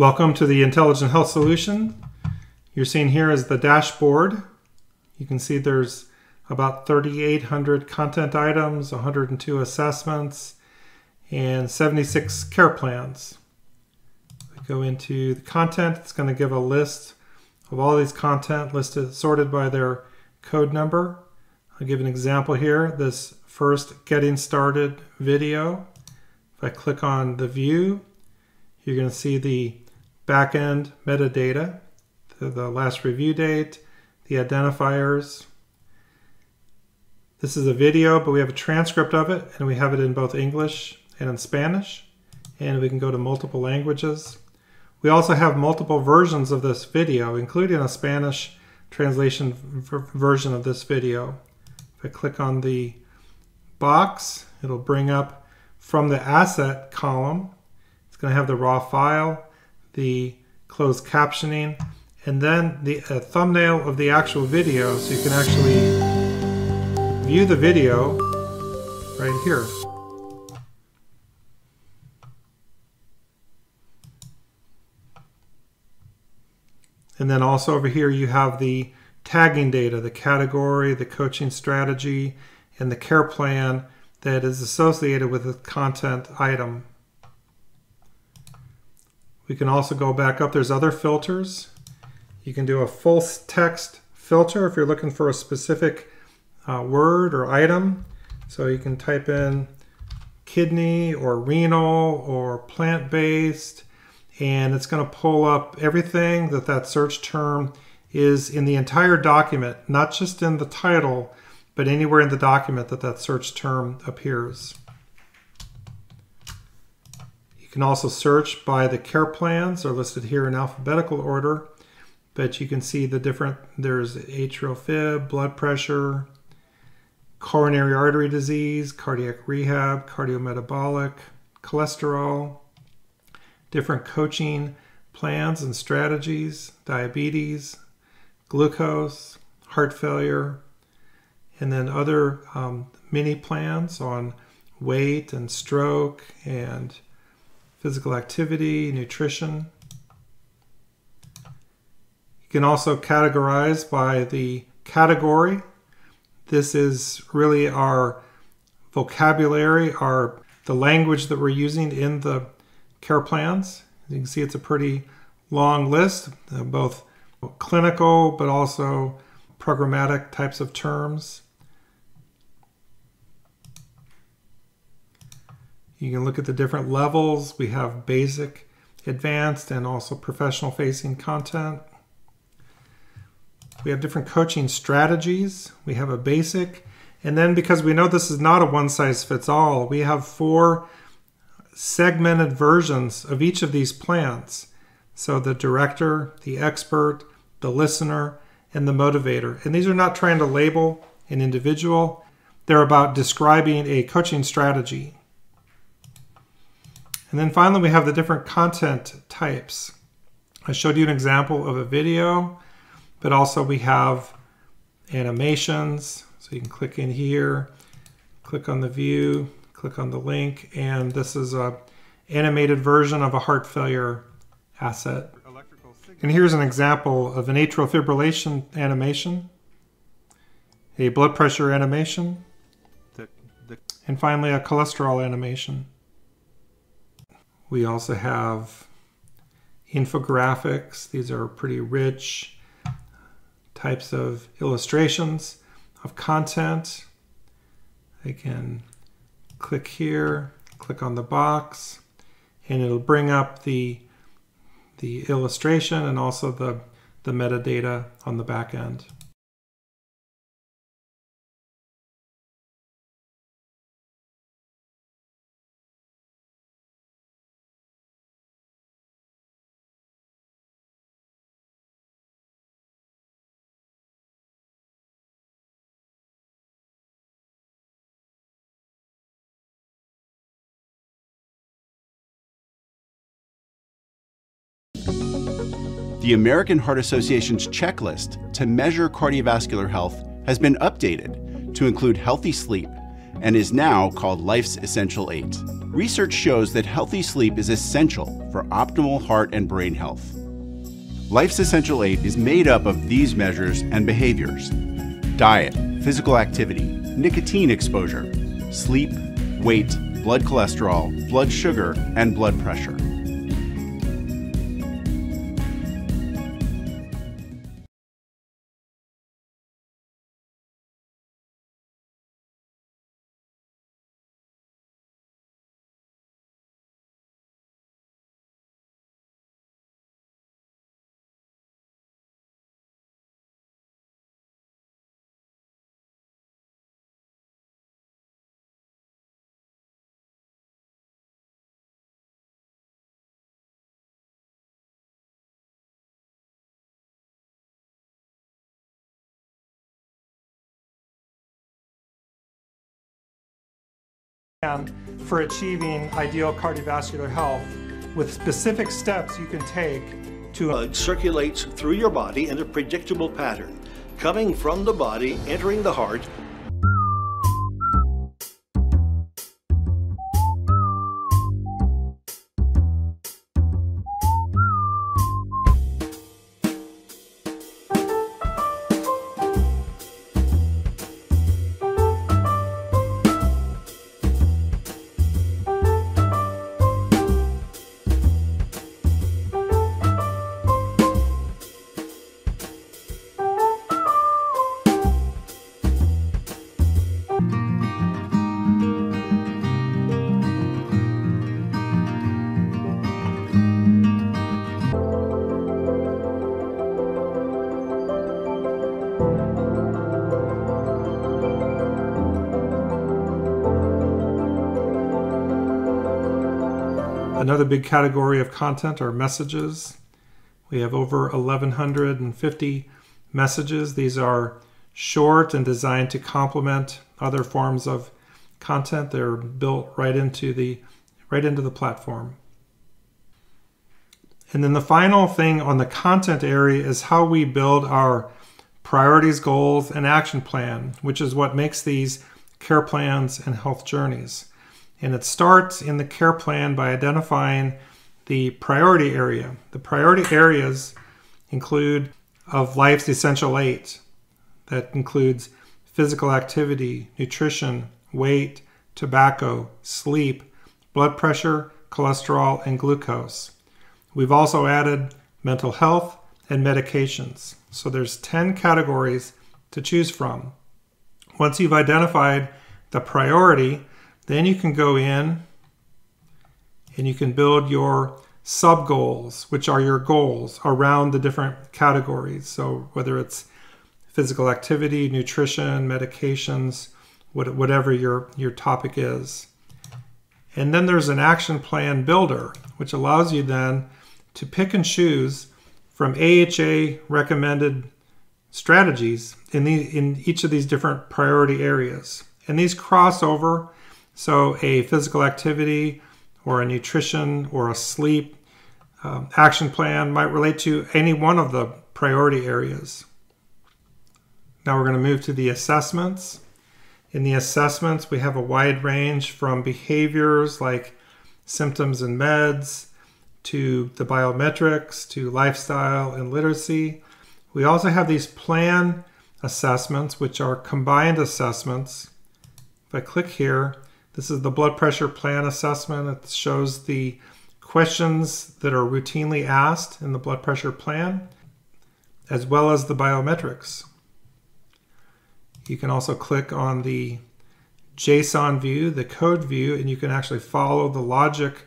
Welcome to the Intelligent Health Solution. You're seeing here is the dashboard. You can see there's about 3,800 content items, 102 assessments, and 76 care plans. We go into the content, it's going to give a list of all these content listed, sorted by their code number. I'll give an example here. This first getting started video. If I click on the view, you're going to see the backend metadata, the, the last review date, the identifiers. This is a video, but we have a transcript of it, and we have it in both English and in Spanish, and we can go to multiple languages. We also have multiple versions of this video, including a Spanish translation version of this video. If I click on the box, it'll bring up from the asset column. It's going to have the raw file, the closed captioning, and then the thumbnail of the actual video so you can actually view the video right here. And then also over here you have the tagging data, the category, the coaching strategy, and the care plan that is associated with the content item. We can also go back up. There's other filters. You can do a full text filter if you're looking for a specific uh, word or item. So you can type in kidney or renal or plant-based and it's going to pull up everything that that search term is in the entire document, not just in the title, but anywhere in the document that that search term appears. You can also search by the care plans. They're listed here in alphabetical order, but you can see the different, there's atrial fib, blood pressure, coronary artery disease, cardiac rehab, cardiometabolic, cholesterol, different coaching plans and strategies, diabetes, glucose, heart failure, and then other um, mini plans on weight and stroke and physical activity, nutrition. You can also categorize by the category. This is really our vocabulary, our the language that we're using in the care plans. You can see it's a pretty long list, uh, both clinical but also programmatic types of terms. You can look at the different levels. We have basic, advanced, and also professional facing content. We have different coaching strategies. We have a basic, and then because we know this is not a one size fits all, we have four segmented versions of each of these plans. So the director, the expert, the listener, and the motivator. And these are not trying to label an individual, they're about describing a coaching strategy. And then finally, we have the different content types. I showed you an example of a video, but also we have animations. So you can click in here, click on the view, click on the link, and this is a animated version of a heart failure asset. And here's an example of an atrial fibrillation animation, a blood pressure animation, and finally a cholesterol animation. We also have infographics. These are pretty rich types of illustrations of content. I can click here, click on the box, and it'll bring up the, the illustration and also the, the metadata on the back end. The American Heart Association's checklist to measure cardiovascular health has been updated to include healthy sleep, and is now called Life's Essential 8. Research shows that healthy sleep is essential for optimal heart and brain health. Life's Essential 8 is made up of these measures and behaviors diet, physical activity, nicotine exposure, sleep, weight, blood cholesterol, blood sugar, and blood pressure. For achieving ideal cardiovascular health with specific steps you can take to blood circulates through your body in a predictable pattern coming from the body entering the heart Another big category of content are messages. We have over 1,150 messages. These are short and designed to complement other forms of content. They're built right into the right into the platform. And then the final thing on the content area is how we build our priorities, goals, and action plan, which is what makes these care plans and health journeys. And it starts in the care plan by identifying the priority area. The priority areas include of life's essential eight. That includes physical activity, nutrition, weight, tobacco, sleep, blood pressure, cholesterol, and glucose. We've also added mental health and medications. So there's 10 categories to choose from. Once you've identified the priority, then you can go in and you can build your sub goals, which are your goals around the different categories. So whether it's physical activity, nutrition, medications, whatever your, your topic is. And then there's an action plan builder, which allows you then to pick and choose from AHA recommended strategies in, the, in each of these different priority areas. And these cross over so, a physical activity or a nutrition or a sleep um, action plan might relate to any one of the priority areas. Now, we're going to move to the assessments. In the assessments, we have a wide range from behaviors like symptoms and meds to the biometrics to lifestyle and literacy. We also have these plan assessments, which are combined assessments. If I click here, this is the blood pressure plan assessment. It shows the questions that are routinely asked in the blood pressure plan, as well as the biometrics. You can also click on the JSON view, the code view, and you can actually follow the logic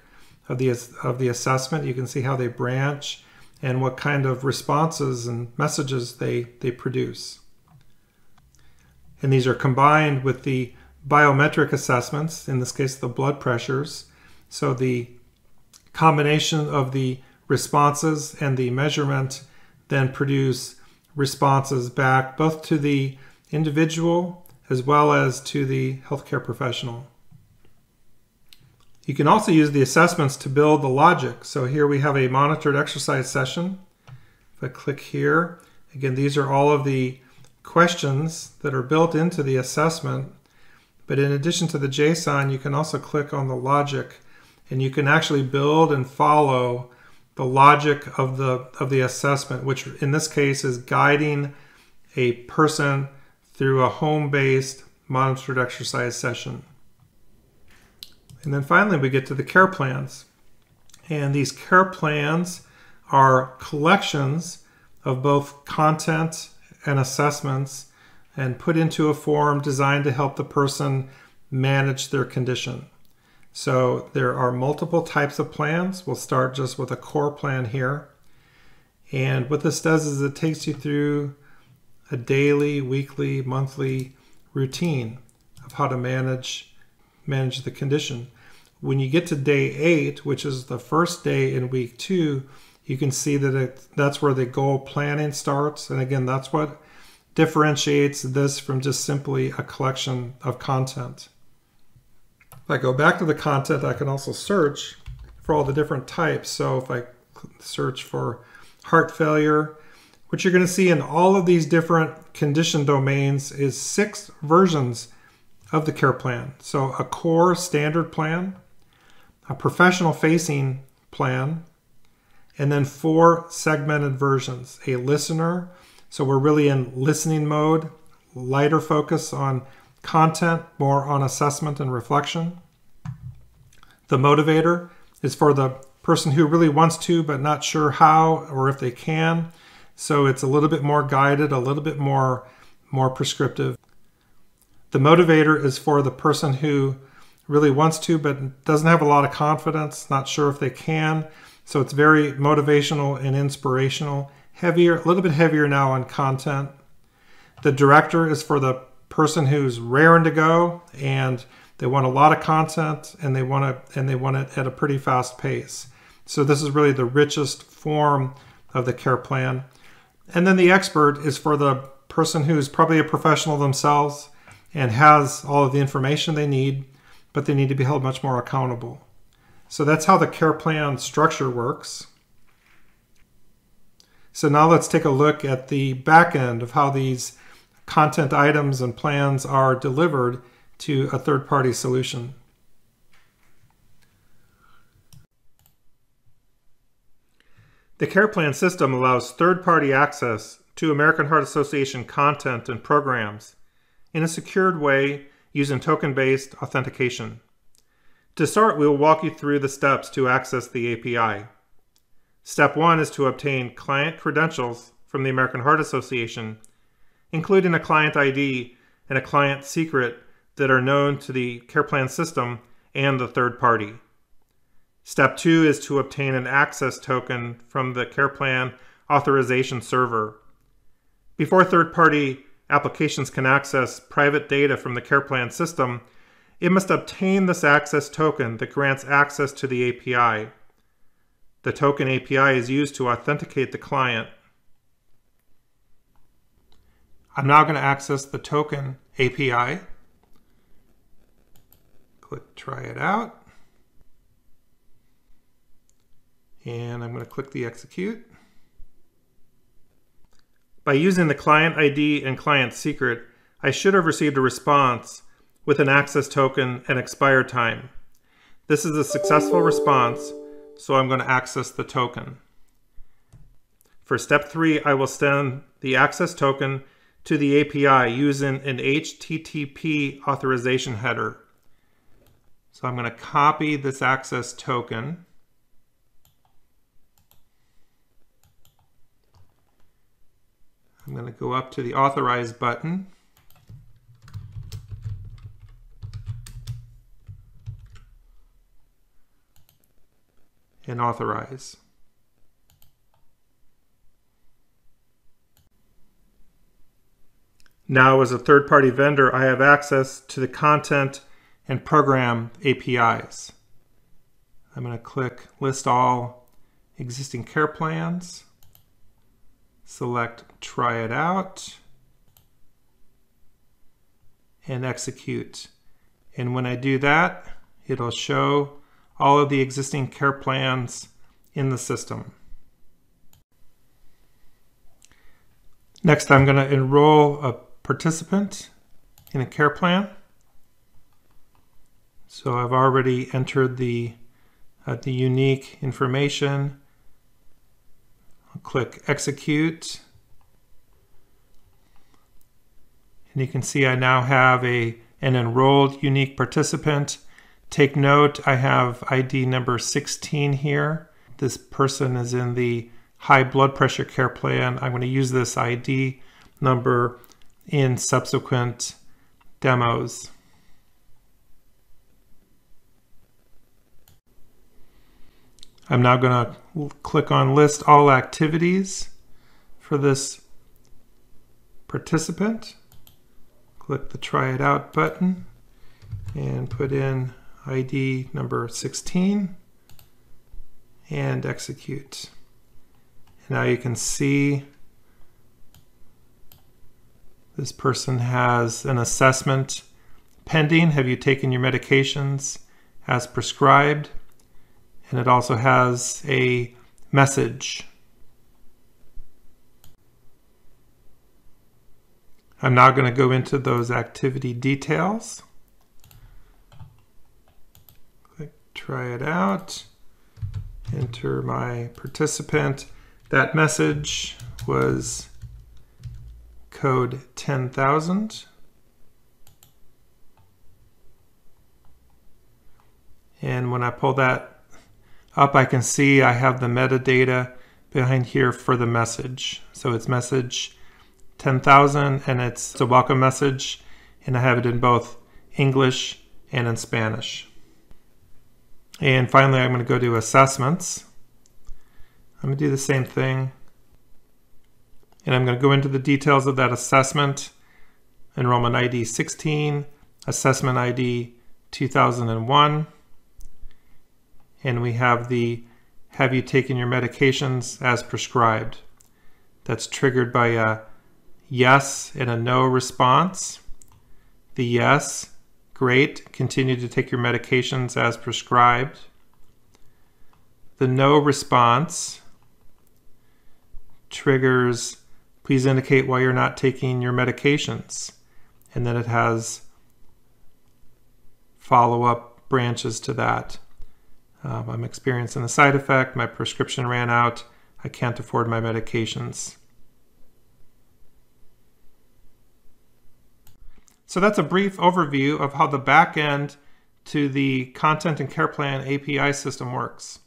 of the, of the assessment. You can see how they branch and what kind of responses and messages they, they produce. And these are combined with the biometric assessments, in this case, the blood pressures. So the combination of the responses and the measurement then produce responses back both to the individual as well as to the healthcare professional. You can also use the assessments to build the logic. So here we have a monitored exercise session. If I click here, again, these are all of the questions that are built into the assessment But in addition to the JSON, you can also click on the logic and you can actually build and follow the logic of the of the assessment, which in this case is guiding a person through a home-based monitored exercise session. And then finally we get to the care plans. And these care plans are collections of both content and assessments and put into a form designed to help the person manage their condition. So there are multiple types of plans. We'll start just with a core plan here. And what this does is it takes you through a daily, weekly, monthly routine of how to manage manage the condition. When you get to day eight, which is the first day in week two, you can see that it, that's where the goal planning starts. And again, that's what differentiates this from just simply a collection of content. If I go back to the content, I can also search for all the different types. So if I search for heart failure, what you're going to see in all of these different condition domains is six versions of the care plan. So a core standard plan, a professional facing plan, and then four segmented versions. A listener, so we're really in listening mode, lighter focus on content, more on assessment and reflection. The motivator is for the person who really wants to but not sure how or if they can. So it's a little bit more guided, a little bit more more prescriptive. The motivator is for the person who really wants to but doesn't have a lot of confidence, not sure if they can. So it's very motivational and inspirational. Heavier, a little bit heavier now on content. The director is for the person who's raring to go and they want a lot of content and they want to and they want it at a pretty fast pace. So this is really the richest form of the care plan. And then the expert is for the person who's probably a professional themselves and has all of the information they need, but they need to be held much more accountable. So that's how the care plan structure works. So now let's take a look at the back end of how these content items and plans are delivered to a third-party solution. The care plan system allows third-party access to American Heart Association content and programs in a secured way using token-based authentication. To start, we will walk you through the steps to access the API. Step one is to obtain client credentials from the American Heart Association, including a client ID and a client secret that are known to the care plan system and the third party. Step two is to obtain an access token from the care plan authorization server. Before third party applications can access private data from the care plan system, it must obtain this access token that grants access to the API. The token API is used to authenticate the client. I'm now going to access the token API. Click try it out. And I'm going to click the execute. By using the client ID and client secret, I should have received a response with an access token and expire time. This is a successful response, so I'm going to access the token. For step three, I will send the access token to the API using an HTTP authorization header. So I'm going to copy this access token. I'm going to go up to the authorize button. And authorize. Now, as a third party vendor, I have access to the content and program APIs. I'm going to click List All Existing Care Plans, select Try It Out, and execute. And when I do that, it'll show all of the existing care plans in the system. Next, I'm going to enroll a participant in a care plan. So I've already entered the, uh, the unique information. I'll click execute. And you can see I now have a, an enrolled unique participant. Take note, I have ID number 16 here. This person is in the high blood pressure care plan. I'm going to use this ID number in subsequent demos. I'm now going to click on list all activities for this participant. Click the try it out button and put in ID number 16 and execute. And now you can see this person has an assessment pending. Have you taken your medications as prescribed? And it also has a message. I'm now going to go into those activity details. Click try it out. Enter my participant. That message was code 10,000. And when I pull that up, I can see I have the metadata behind here for the message. So it's message 10,000 and it's a welcome message and I have it in both English and in Spanish. And finally, I'm going to go to assessments. I'm going to do the same thing. And I'm going to go into the details of that assessment. Enrollment ID 16, assessment ID 2001. And we have the have you taken your medications as prescribed? That's triggered by a yes and a no response. The yes, great, continue to take your medications as prescribed. The no response triggers please indicate why you're not taking your medications. And then it has follow up branches to that. Um, I'm experiencing a side effect, my prescription ran out, I can't afford my medications. So that's a brief overview of how the back end to the Content and Care Plan API system works.